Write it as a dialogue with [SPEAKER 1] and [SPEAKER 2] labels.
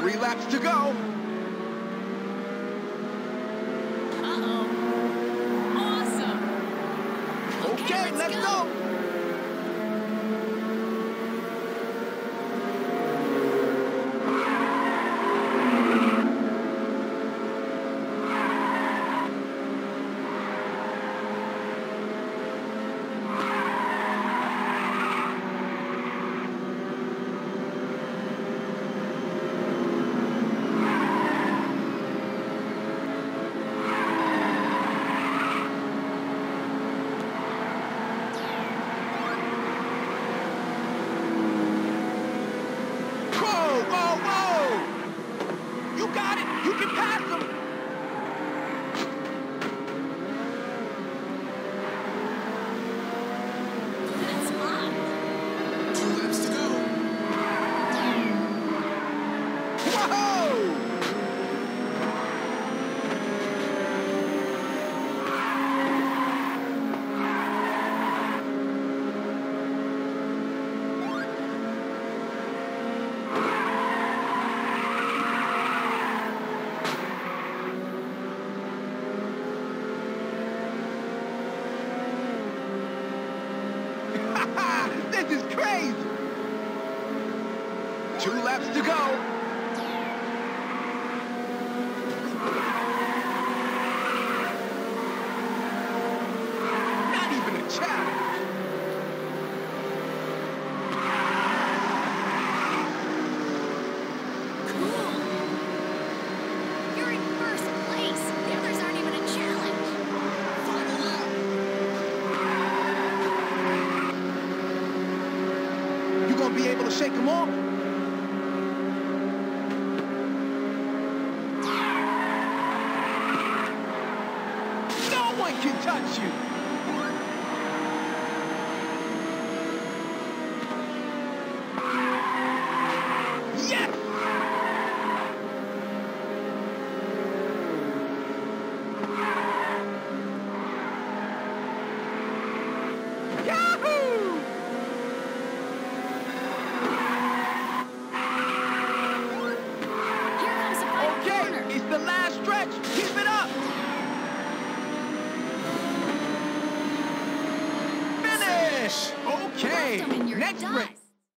[SPEAKER 1] laps to go.
[SPEAKER 2] Uh-oh. Awesome.
[SPEAKER 1] Okay, let's go. Whoa, You can pass him.
[SPEAKER 3] Lap.
[SPEAKER 1] You gonna be able to shake them off? One can touch you. Yes! Yahoo!
[SPEAKER 2] Here comes the final
[SPEAKER 1] Okay, it's the last stretch. Keep it up. it
[SPEAKER 2] does.
[SPEAKER 1] Right.